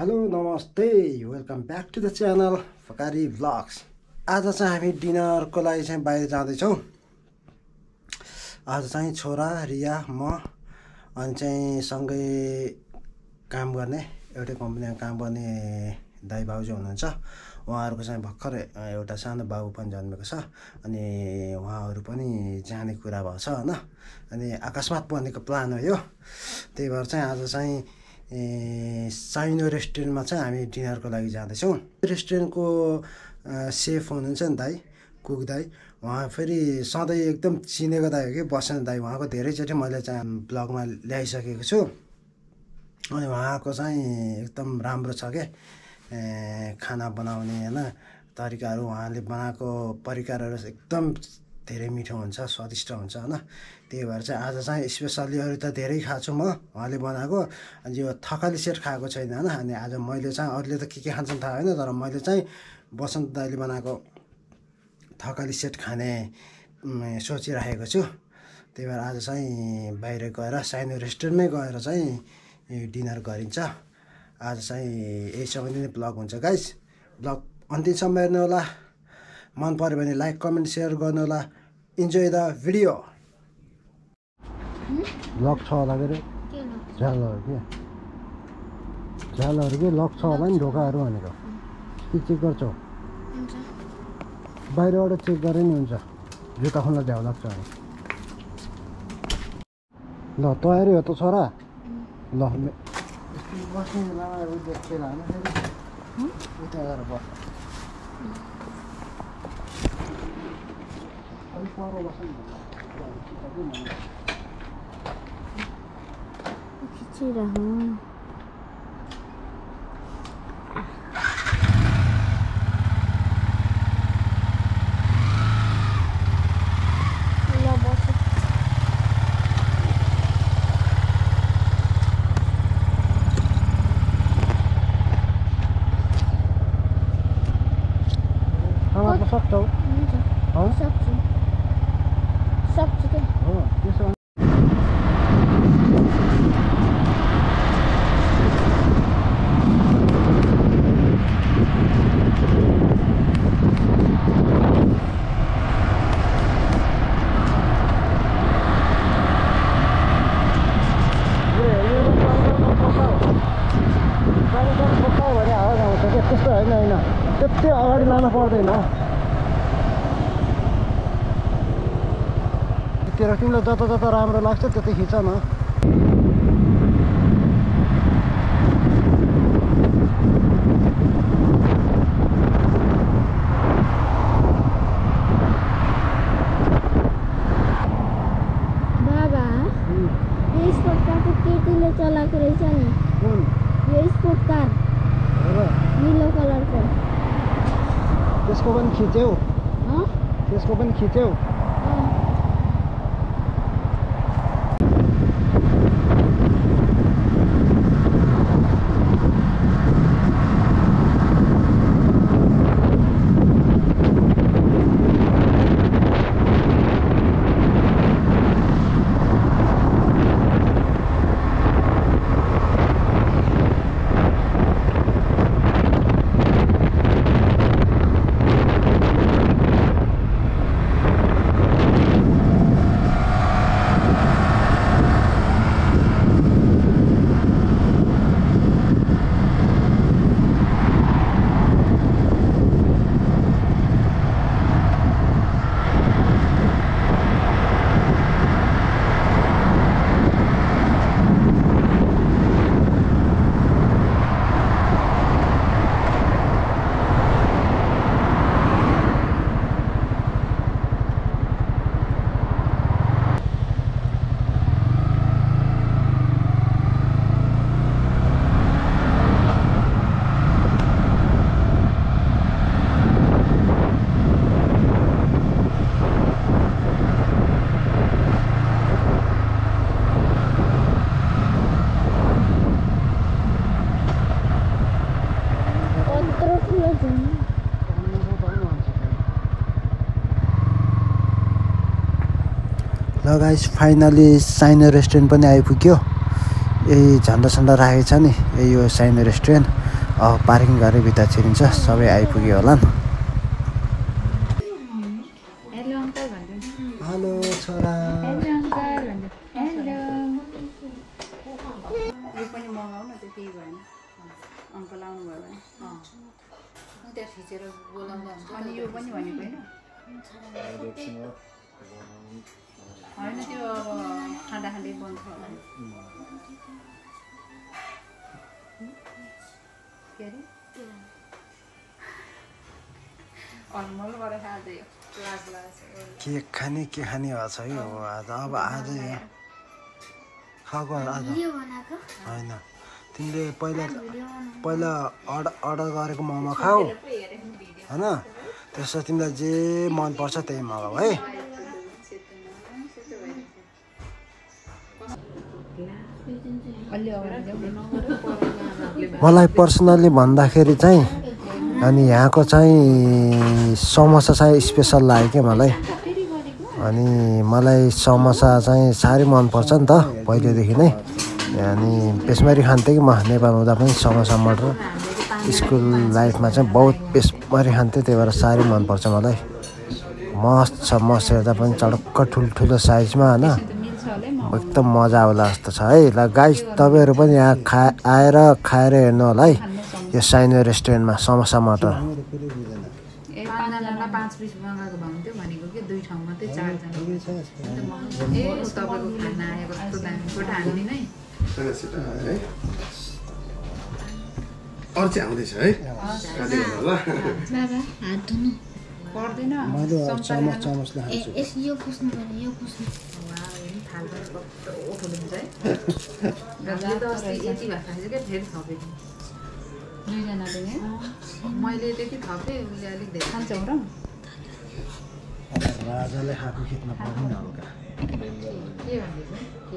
Hello नमस्ते welcome back to the channel फकारी vlogs आज चाहिँ हामी डिनरको लागि चाहिँ बाहिर जाँदैछौँ। आज चाहिँ छोरा रिया म अनि चाहिँ सँगै काम गर्ने एउटै कम्पनीमा काम गर्ने दाइ भाउजू हुनुहुन्छ। उहाँहरूको चाहिँ भर्खर एउटा सानो बाबु पनि जन्मेको छ अनि उहाँहरू पनि जाने कुरा भएको छ होइन। अनि अकस्मात बनेको प्लान हो यो। त्यही भएर चाहिँ आज चाहिँ साइनो रेस्टुरेन्टमा चाहिँ हामी डिनरको लागि जाँदैछौँ। रेस्टुरेन्टको सेफ हुनुहुन्छ नि दाई कुक दाई। उहाँ फेरि सधैँ एकदम चिनेको दाई हो कि बस्ने दाई। उहाँको धेरैचोटि मैले चाहिँ ब्लगमा ल्याइसकेको छु। अनि उहाँको चाहिँ एकदम राम्रो छ क्या खाना बनाउने होइन। तरिकाहरू उहाँले बनाएको परिकारहरू एकदम धेरै मिठो हुन्छ स्वादिष्ट हुन्छ होइन। त्यही भएर चाहिँ आज चाहिँ स्पेसल्ली अरू त धेरै खाएको म उहाँले बनाएको। अनि यो थकाली सेट खाएको छैन होइन अनि आज मैले चाहिँ अरूले त के के खान्छन् थाहा होइन तर मैले चाहिँ बसन्त दाइले बनाएको थकाली सेट खाने सोचिराखेको छु। त्यही भएर आज चाहिँ बाहिर गएर साइनो रेस्टुरेन्टमै गएर चाहिँ डिनर गरिन्छ। आज चाहिँ यही समय नै ब्लग हुन्छ गाइस। ब्लग अन्तिमसम्म हेर्नु होला मन पऱ्यो भने लाइक कमेन्ट सेयर गर्नु होला इन्जोय द भिडियो। लक छ होला के अरे? झ्यालहरू के? झ्यालहरू के? लक छ होला नि ढोकाहरू भनेको। के चेक गर्छौ? बाहिरबाट चेक गरे नि हुन्छ। जुत्ता खोल्न झ्याउ लाग्छ भने। ल तयारी हो त छोरा। ल बस्ने बेलामा देखेर उता गएर बस अलिक पर बस्नु खिचिरहँ ल बस समात्न सक्छौ हुन्छ हो सक्छु सक्छु क्या हो त्यसो भने त्यस्तो होइन होइन त्यति अगाडि लानु पर्दैन तेरो तिमीलाई जता जता राम्रो लाग्छ त्यतै खिच न। चलाएको रहेछ नि। यो स्पोर्ट कार निलो कलरको। त्यसको पनि खिच्यौ। हँ? त्यसको पनि खिच्यौ अँ। कत्रो ठुलो छ नि। ल गाइस फाइनली साइनो रेस्टुरेन्ट पनि आइपुग्यो। यही झन्डा राखेको छ नि यही यो साइनो रेस्टुरेन्ट अब पार्किङ गरेर भित्र छिरिन्छ सबै आइपुग्यो होला भन्नु हेलो छोरा। न अनि यो पनि भनेको होइन। होइन त्यो अब खाँदा खाँदै बन्द छ होला के अरे? गरेर के खाने के खाने भएको छ है अब आज अब आज खाएको आज। होइन। तिमीले पहिला पहिला अर्डर अर्डर गरेको मोमो खाऊ। होइन। त्यसो तिमीलाई जे मनपर्छ त्यही मगाऊ है। मलाई पर्सनल्ली भन्दाखेरि चाहिँ अनि यहाँको चाहिँ समोसा चाहिँ स्पेसल लाग्यो क्या मलाई। अनि मलाई समोसा चाहिँ साह्रै मनपर्छ नि त पहिलेदेखि नै। अनि पेसमरी खान्थेँ कि म नेपालमा हुँदा पनि समोसा मटर। स्कुल लाइफमा चाहिँ बहुत पेसमरी खान्थेँ त्यही भएर साह्रै मनपर्छ मलाई। मस्त छ मस्त हेर्दा पनि चडक्क ठुल्ठुलो साइजमा होइन। एकदम मजा आउला जस्तो छ है। ल गाइस तपाईँहरू पनि यहाँ खा आएर खाएर हेर्नु होला है। यो साइनो रेस्टुरेन्टमा समोसा मटर अरू चाहिँ आउँदैछ है। काँदै होला? हात धुनु पर्दैन खान्छु कस्तो है त अस्ति यति भात खाएछ क्या फेरि थपेको दुईजनाले नै मैले त्यति थपेँ उसले अलिक धेरै खान्छौ र राजाले खाएको खिच्न पर्दैन हल्का के भन्दैछ के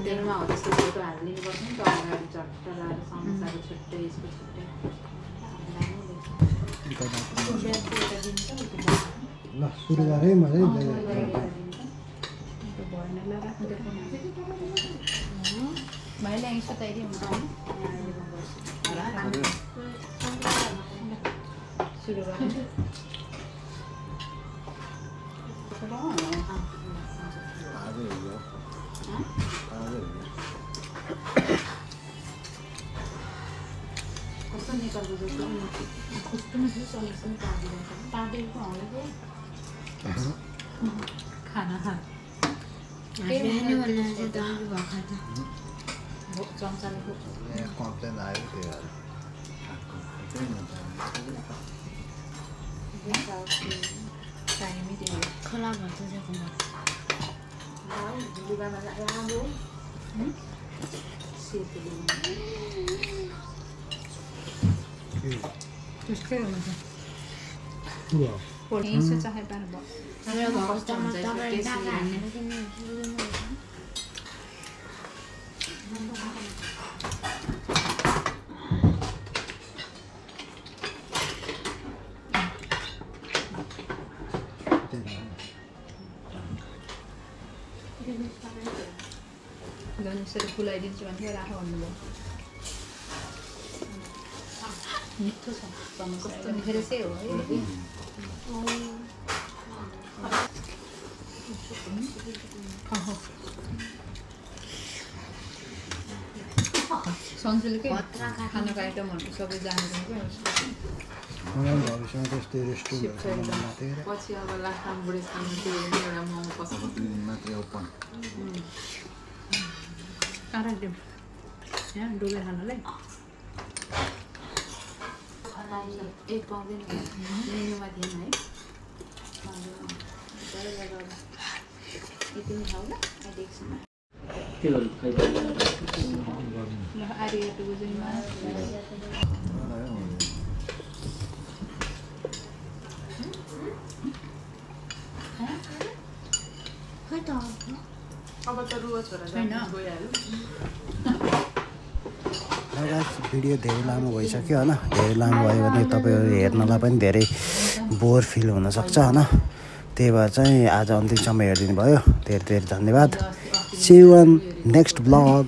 अरे हो त्यस्तो फोटो हालिदिनु पर्छ नि त अगाडि चट्ट लगाएर समोसाको छुट्टै। यसको छुट्टै। ल सुरु गरेँ मैले सुरु गर्नु कस्तो नेपालको जस्तो कस्तो मिठो चलेको छ पाँडेको हलेको खाना खा कम्प्लेन आयो त्यो खोला भन्छ त्यस्तै हुन्छ यसो चाहे पार झन् यसरी फुलाइदिन्छु भन्थ्यो राख भन्नुभयो छ कस्तो मिठो रहेछ हो है सन्जुले के खानाको आइटमहरू सबै जानेको पछि अब लाखा त्यो एउटा मोमो पस्छ खानुलाई ए पाउँदैन मेनुमा थिएन है यति नै आर्यको खै त अब त रुवा छोरा छैन। गइहाल्यो। भिडियो धेरै लामो भइसक्यो होइन? धेरै लामो भयो भने तपाईँहरू हेर्नलाई पनि धेरै बोर फिल हुनसक्छ होइन? त्यही भएर चाहिँ आज अन्तिमसम्म हेरिदिनु भयो। धेरै धेरै धन्यवाद। C one next blog